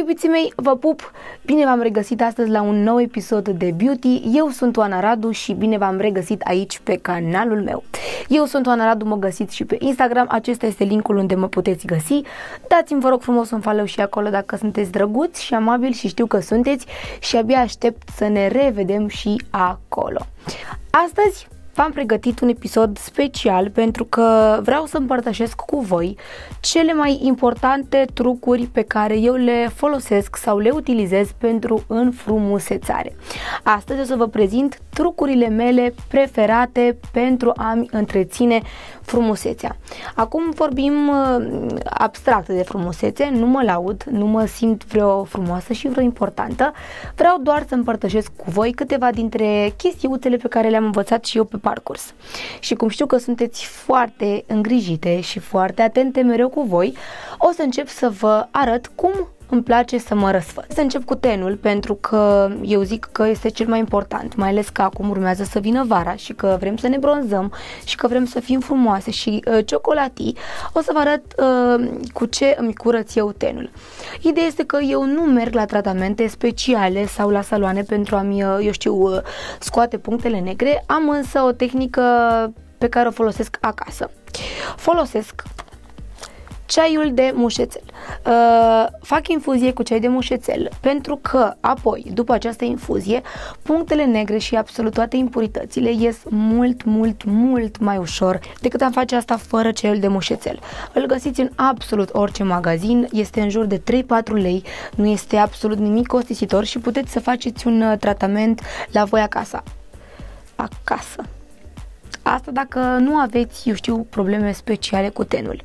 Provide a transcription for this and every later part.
iubiții mei, vă pup! Bine v-am regăsit astăzi la un nou episod de Beauty. Eu sunt Oana Radu și bine v-am regăsit aici pe canalul meu. Eu sunt Oana Radu, mă găsiți și pe Instagram, acesta este linkul unde mă puteți găsi. Dați-mi vă rog frumos un follow și acolo dacă sunteți drăguți și amabili și știu că sunteți și abia aștept să ne revedem și acolo. Astăzi v-am pregătit un episod special pentru că vreau să împărtășesc cu voi cele mai importante trucuri pe care eu le folosesc sau le utilizez pentru înfrumusețare. Astăzi o să vă prezint trucurile mele preferate pentru a-mi întreține frumusețea. Acum vorbim uh, abstract de frumusețe, nu mă laud, nu mă simt vreo frumoasă și vreo importantă, vreau doar să împărtășesc cu voi câteva dintre chestiuțele pe care le-am învățat și eu pe parcurs. Și cum știu că sunteți foarte îngrijite și foarte atente mereu cu voi, o să încep să vă arăt cum îmi place să mă răsfăț. Să încep cu tenul pentru că eu zic că este cel mai important, mai ales că acum urmează să vină vara și că vrem să ne bronzăm și că vrem să fim frumoase și uh, ciocolatii. O să vă arăt uh, cu ce îmi curăț eu tenul. Ideea este că eu nu merg la tratamente speciale sau la saloane pentru a-mi, uh, eu știu, uh, scoate punctele negre. Am însă o tehnică pe care o folosesc acasă. Folosesc ceaiul de mușețel. Uh, fac infuzie cu ceai de mușețel pentru că apoi, după această infuzie, punctele negre și absolut toate impuritățile ies mult, mult, mult mai ușor decât am face asta fără ceaiul de mușețel. Îl găsiți în absolut orice magazin, este în jur de 3-4 lei, nu este absolut nimic costisitor și puteți să faceți un uh, tratament la voi acasă. Acasă. Asta dacă nu aveți, eu știu, probleme speciale cu tenul.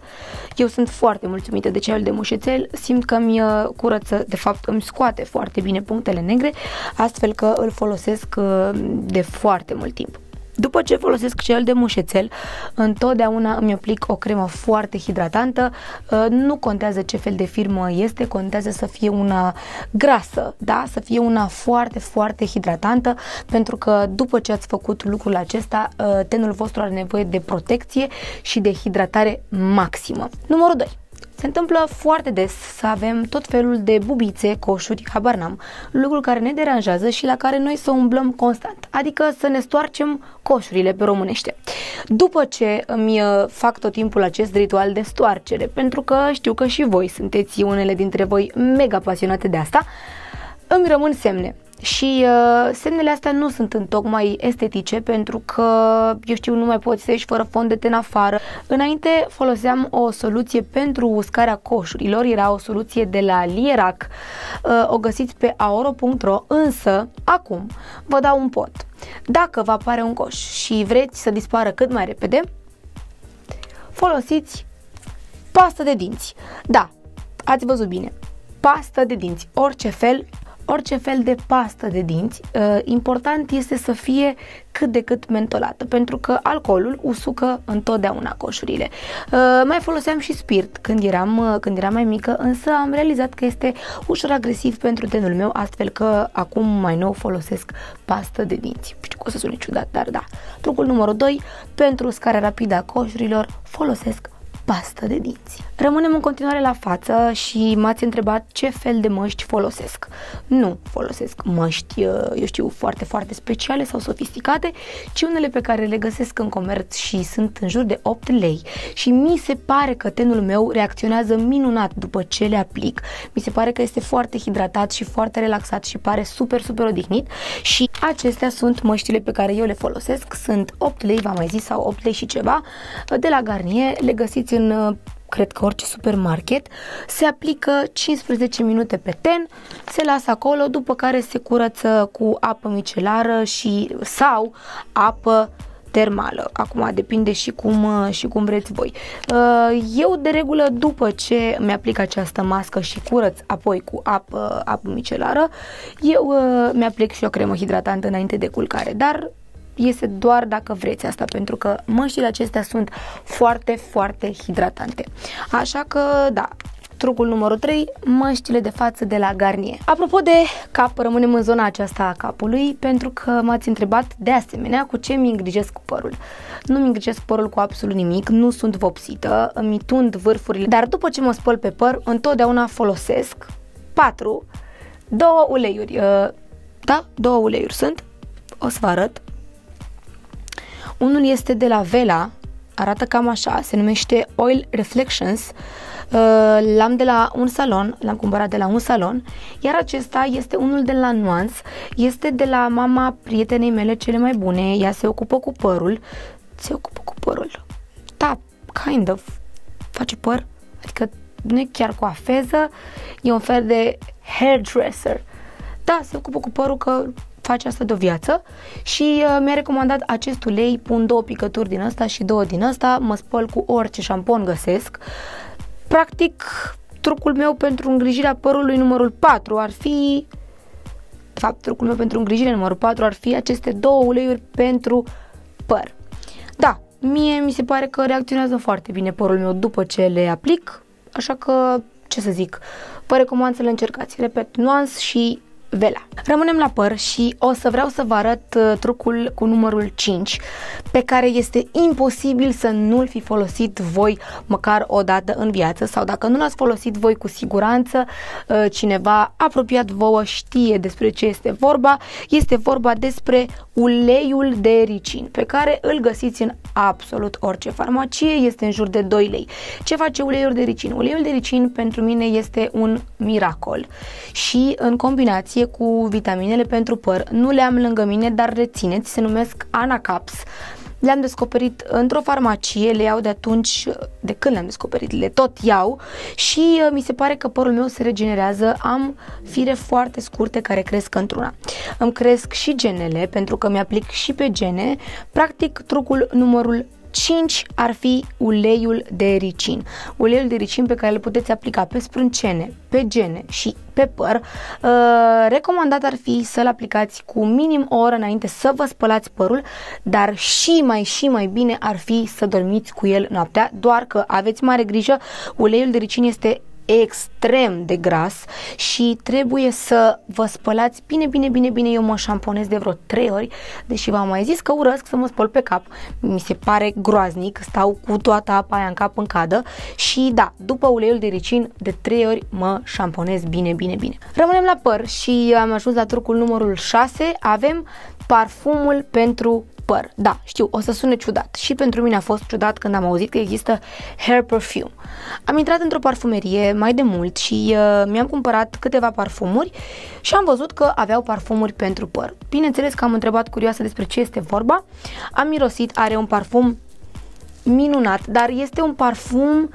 Eu sunt foarte mulțumită de ceaiul de mușețel, simt că mi uh, curăță, de fapt îmi scoate foarte bine punctele negre, astfel că îl folosesc uh, de foarte mult timp. După ce folosesc gel de mușețel, întotdeauna îmi aplic o cremă foarte hidratantă. Uh, nu contează ce fel de firmă este, contează să fie una grasă, da? să fie una foarte, foarte hidratantă, pentru că după ce ați făcut lucrul acesta, uh, tenul vostru are nevoie de protecție și de hidratare maximă. Numărul 2 se întâmplă foarte des să avem tot felul de bubițe, coșuri, habar n-am, lucruri care ne deranjează și la care noi să umblăm constant, adică să ne stoarcem coșurile pe românește. După ce îmi uh, fac tot timpul acest ritual de stoarcere, pentru că știu că și voi sunteți unele dintre voi mega pasionate de asta, îmi rămân semne. Și uh, semnele astea nu sunt întocmai estetice pentru că, eu știu, nu mai poți să ieși fără fond de ten afară. Înainte foloseam o soluție pentru uscarea coșurilor, era o soluție de la Lierac, uh, o găsiți pe aoro.ro, însă acum vă dau un pot. Dacă vă apare un coș și vreți să dispară cât mai repede, folosiți pastă de dinți. Da, ați văzut bine. Pastă de dinți, orice fel, orice fel de pastă de dinți, uh, important este să fie cât de cât mentolată, pentru că alcoolul usucă întotdeauna coșurile. Uh, mai foloseam și spirit când eram, uh, când eram mai mică, însă am realizat că este ușor agresiv pentru tenul meu, astfel că acum mai nou folosesc pastă de dinți. Știu că o să sune ciudat, dar da. Trucul numărul 2, pentru uscarea rapidă a coșurilor, folosesc pastă de dinți. Rămânem în continuare la față și m-ați întrebat ce fel de măști folosesc. Nu folosesc măști, uh, eu știu, foarte, foarte speciale sau sofisticate, ci unele pe care le găsesc în comerț și sunt în jur de 8 lei și mi se pare că tenul meu reacționează minunat după ce le aplic. Mi se pare că este foarte hidratat și foarte relaxat și pare super, super odihnit și acestea sunt măștile pe care eu le folosesc. Sunt 8 lei, v-am mai zis, sau 8 lei și ceva de la Garnier. Le găsiți în uh, cred că orice supermarket, se aplică 15 minute pe ten, se lasă acolo, după care se curăță cu apă micelară și sau apă termală. Acum depinde și cum, uh, și cum vreți voi. Uh, eu de regulă după ce mi-aplic această mască și curăț apoi cu apă, apă micelară, eu mi-aplic și o cremă hidratantă înainte de culcare, dar iese doar dacă vreți asta, pentru că măștile acestea sunt foarte, foarte hidratante. Așa că, da, trucul numărul 3, măștile de față de la Garnier. Apropo de cap, rămânem în zona aceasta a capului pentru că m-ați întrebat de asemenea cu ce mi îngrijesc părul. Nu mi îngrijesc părul cu absolut nimic, nu sunt vopsită, îmi tund vârfurile, dar după ce mă spăl pe păr, întotdeauna folosesc 4, două uleiuri. Uh, da, două uleiuri sunt. O să vă arăt. Unul este de la Vela, arată cam așa, se numește Oil Reflections. Uh, l-am de la un salon, l-am cumpărat de la un salon, iar acesta este unul de la Nuance, este de la mama prietenei mele cele mai bune, ea se ocupă cu părul, se ocupă cu părul. Da, kind of, face păr, adică nu e chiar cu afeză, e un fel de hairdresser. Da, se ocupă cu părul că face asta de o viață și uh, mi-a recomandat acest ulei, pun două picături din asta și două din asta, mă spăl cu orice șampon găsesc. Practic, trucul meu pentru îngrijirea părului numărul 4 ar fi de fapt, trucul meu pentru îngrijire numărul 4 ar fi aceste două uleiuri pentru păr. Da, mie mi se pare că reacționează foarte bine părul meu după ce le aplic, așa că, ce să zic, vă recomand să le încercați. Repet, nuans și Vela. Rămânem la păr și o să vreau să vă arăt uh, trucul cu numărul 5 pe care este imposibil să nu-l fi folosit voi măcar o dată în viață sau dacă nu l-ați folosit voi cu siguranță uh, cineva apropiat vouă știe despre ce este vorba. Este vorba despre uleiul de ricin pe care îl găsiți în absolut orice farmacie, este în jur de 2 lei. Ce face uleiul de ricin? Uleiul de ricin pentru mine este un miracol și în combinație cu vitaminele pentru păr. Nu le am lângă mine, dar rețineți, se numesc Anacaps. Le-am descoperit într-o farmacie, le iau de atunci, de când le-am descoperit, le tot iau și uh, mi se pare că părul meu se regenerează, am fire foarte scurte care cresc într-una. Îmi cresc și genele, pentru că mi-aplic și pe gene, practic trucul numărul 5 ar fi uleiul de ricin. Uleiul de ricin pe care îl puteți aplica pe sprâncene, pe gene și pe păr. Uh, recomandat ar fi să-l aplicați cu minim o oră înainte să vă spălați părul, dar și mai și mai bine ar fi să dormiți cu el noaptea, doar că aveți mare grijă, uleiul de ricin este extrem de gras și trebuie să vă spălați bine, bine, bine, bine. Eu mă șamponez de vreo 3 ori, deși v-am mai zis că urăsc să mă spăl pe cap. Mi se pare groaznic, stau cu toată apa aia în cap în cadă și da, după uleiul de ricin, de 3 ori mă șamponez bine, bine, bine. Rămânem la păr și am ajuns la trucul numărul 6, avem parfumul pentru păr. Da, știu, o să sune ciudat. Și pentru mine a fost ciudat când am auzit că există hair perfume. Am intrat într-o parfumerie mai de mult și uh, mi-am cumpărat câteva parfumuri și am văzut că aveau parfumuri pentru păr. Bineînțeles că am întrebat curioasă despre ce este vorba. Am mirosit, are un parfum minunat, dar este un parfum,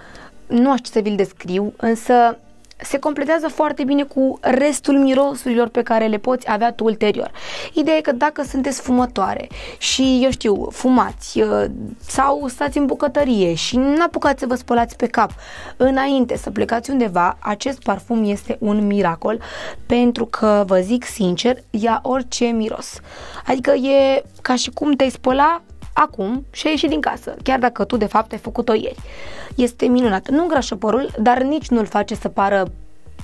nu știu să vi-l descriu, însă se completează foarte bine cu restul mirosurilor pe care le poți avea tu ulterior. Ideea e că dacă sunteți fumătoare și, eu știu, fumați uh, sau stați în bucătărie și nu apucați să vă spălați pe cap înainte să plecați undeva, acest parfum este un miracol pentru că, vă zic sincer, ia orice miros. Adică e ca și cum te-ai spăla acum și ai ieșit din casă, chiar dacă tu de fapt ai făcut-o ieri. Este minunat. Nu îngrașă părul, dar nici nu-l face să pară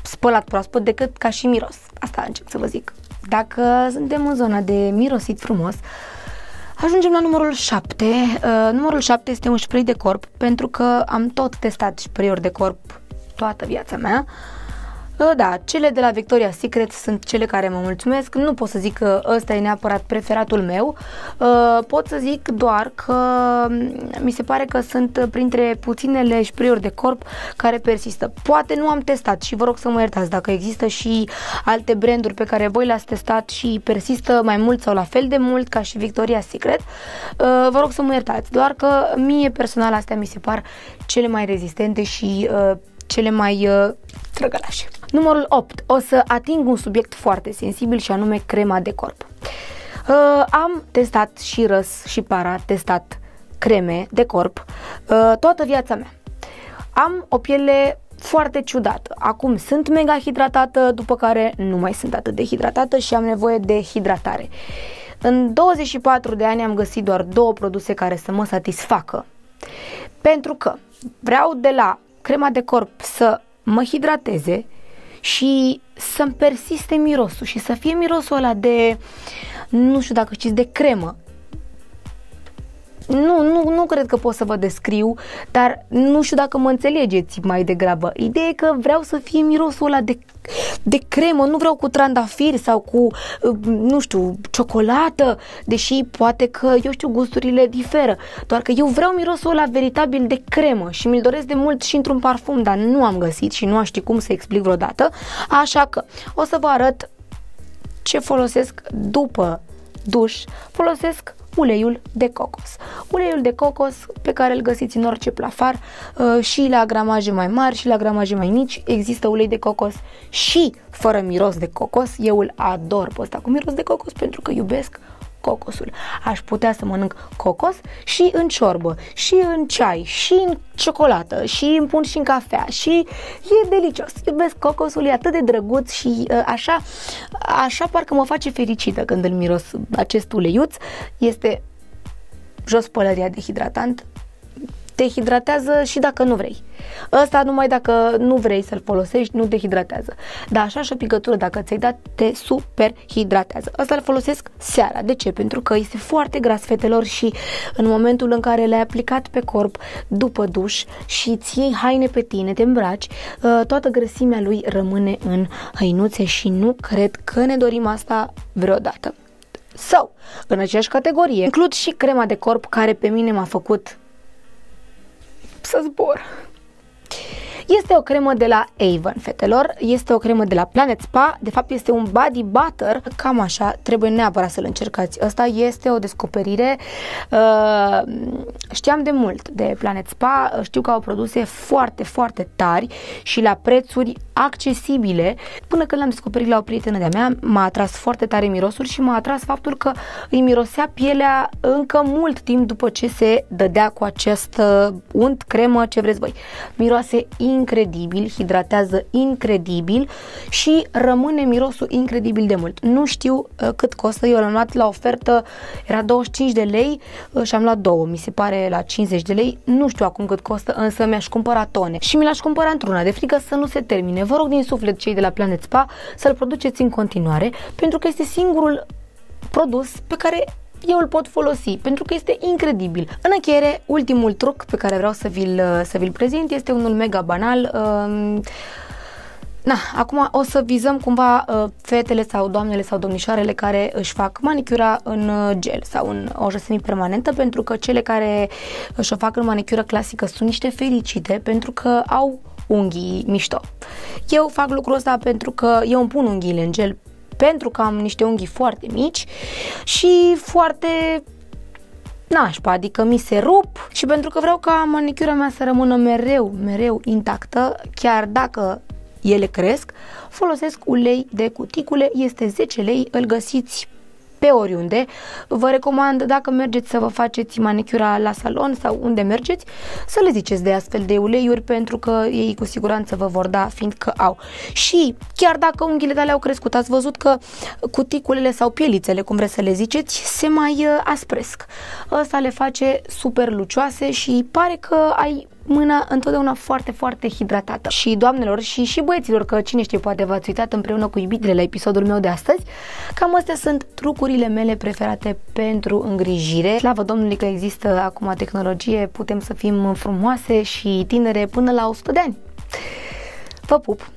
spălat proaspăt decât ca și miros. Asta încep să vă zic. Dacă suntem în zona de mirosit frumos, Ajungem la numărul 7. Uh, numărul 7 este un spray de corp pentru că am tot testat spray de corp toată viața mea. Uh, Ă, da, cele de la Victoria's Secret sunt cele care mă mulțumesc. Nu pot să zic că ăsta e neapărat preferatul meu. Ă, pot să zic doar că mi se pare că sunt printre puținele șpriuri de corp care persistă. Poate nu am testat și vă rog să mă iertați dacă există și alte branduri pe care voi le-ați testat și persistă mai mult sau la fel de mult ca și Victoria's Secret. Ă, vă rog să mă iertați, doar că mie personal astea mi se par cele mai rezistente și cele mai uh, trăgălașe. Numărul 8. O să ating un subiect foarte sensibil și anume crema de corp. Uh, am testat și răs și para, testat creme de corp uh, toată viața mea. Am o piele foarte ciudată. Acum sunt mega hidratată, după care nu mai sunt atât de hidratată și am nevoie de hidratare. În 24 de ani am găsit doar două produse care să mă satisfacă. Pentru că vreau de la crema de corp să mă hidrateze și să-mi persiste mirosul și să fie mirosul ăla de, nu știu dacă știți, de cremă. Nu, nu, nu cred că pot să vă descriu, dar nu știu dacă mă înțelegeți mai degrabă. Ideea e că vreau să fie mirosul ăla de, de cremă, nu vreau cu trandafiri sau cu, uh, nu știu, ciocolată, deși poate că, eu știu, gusturile diferă. Doar că eu vreau mirosul ăla veritabil de cremă și mi-l doresc de mult și într-un parfum, dar nu am găsit și nu aș ști cum să explic vreodată. Așa că o să vă arăt ce folosesc după duș. Folosesc uleiul de cocos. Uleiul de cocos pe care îl găsiți în orice plafar uh, și la gramaje mai mari și la gramaje mai mici există ulei de cocos și fără miros de cocos. Eu îl ador pe ăsta cu miros de cocos pentru că iubesc cocosul. Aș putea să mănânc cocos și în ciorbă, și în ceai, și în ciocolată, și îmi pun și în cafea și e delicios. Iubesc cocosul, e atât de drăguț și uh, așa, așa parcă mă face fericită când îl miros acest uleiuț. Este jos pălăria de hidratant, te hidratează și dacă nu vrei. Ăsta numai dacă nu vrei să-l folosești, nu te hidratează. Dar așa și o picătură, dacă ți-ai dat, te super hidratează. Ăsta îl folosesc seara. De ce? Pentru că este foarte gras fetelor și în momentul în care le-ai aplicat pe corp după duș și ți iei haine pe tine, te îmbraci, ă, toată grăsimea lui rămâne în hăinuțe și nu cred că ne dorim asta vreodată. Sau, în aceeași categorie, includ și crema de corp care pe mine m-a făcut să zbor. Este o cremă de la Avon, fetelor, este o cremă de la Planet Spa, de fapt este un body butter, cam așa, trebuie neapărat să-l încercați. Asta este o descoperire, uh, știam de mult de Planet Spa, știu că au produse foarte, foarte tari și la prețuri accesibile. Până când l-am descoperit la o prietenă de-a mea, m-a atras foarte tare mirosul și m-a atras faptul că îi mirosea pielea încă mult timp după ce se dădea cu acest uh, unt, cremă, ce vreți voi. Miroase incredibil, hidratează incredibil și rămâne mirosul incredibil de mult. Nu știu uh, cât costă, eu l-am luat la ofertă, era 25 de lei uh, și am luat două, mi se pare la 50 de lei, nu știu acum cât costă, însă mi-aș cumpăra tone și mi l-aș cumpăra într-una de frică să nu se termine. Vă rog din suflet cei de la Planet Spa să-l produceți în continuare pentru că este singurul produs pe care eu îl pot folosi pentru că este incredibil. În încheiere, ultimul truc pe care vreau să vi-l, să vi-l prezint este unul mega banal. Uh, Na, acum o să vizăm cumva uh, fetele sau doamnele sau domnișoarele care își fac manicura în uh, gel sau în o semi-permanentă pentru că cele care își o fac în manicură clasică sunt niște fericite pentru că au unghii mișto. Eu fac lucrul ăsta pentru că eu îmi pun unghiile în gel pentru că am niște unghii foarte mici și foarte nașpa, adică mi se rup și pentru că vreau ca manicura mea să rămână mereu, mereu intactă, chiar dacă ele cresc, folosesc ulei de cuticule, este 10 lei, îl găsiți pe oriunde. Vă recomand, dacă mergeți să vă faceți manicura la salon sau unde mergeți, să le ziceți de astfel de uleiuri pentru că ei cu siguranță vă vor da, fiindcă au. Și chiar dacă unghiile tale au crescut, ați văzut că cuticulele sau pielițele, cum vreți să le ziceți, se mai uh, aspresc. Ăsta le face super lucioase și pare că ai mâna întotdeauna foarte, foarte hidratată. Și doamnelor și, și băieților, că cine știe, poate v-ați uitat împreună cu iubitele la episodul meu de astăzi, cam astea sunt trucurile mele preferate pentru îngrijire. Slavă Domnului că există acum tehnologie, putem să fim frumoase și tinere până la 100 de ani. Vă pup!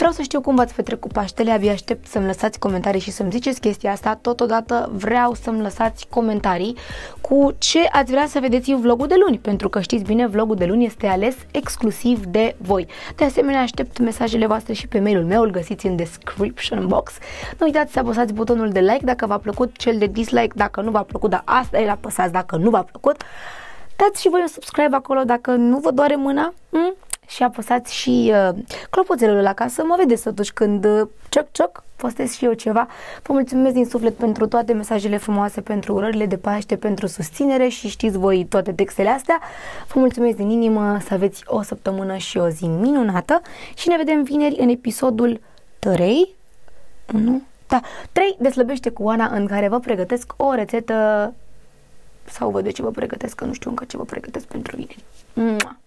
Vreau să știu cum v-ați petrecut Paștele, abia aștept să-mi lăsați comentarii și să-mi ziceți chestia asta. Totodată vreau să-mi lăsați comentarii cu ce ați vrea să vedeți în vlogul de luni, pentru că știți bine, vlogul de luni este ales exclusiv de voi. De asemenea, aștept mesajele voastre și pe mailul meu, îl găsiți în description box. Nu uitați să apăsați butonul de like dacă v-a plăcut, cel de dislike dacă nu v-a plăcut, dar asta e apăsați dacă nu v-a plăcut. Dați și voi un subscribe acolo dacă nu vă doare mâna. Mm? Și apăsați și uh, clopoțelul la casă, mă vedeți atunci când uh, cioc, cioc, postez și eu ceva. Vă mulțumesc din suflet pentru toate mesajele frumoase, pentru urările de Paște, pentru susținere și știți voi toate textele astea. Vă mulțumesc din inimă să aveți o săptămână și o zi minunată și ne vedem vineri în episodul 3. Nu? Da, 3 deslăbește cu Ana în care vă pregătesc o rețetă sau văd de ce vă pregătesc, că nu știu încă ce vă pregătesc pentru vineri. Mua!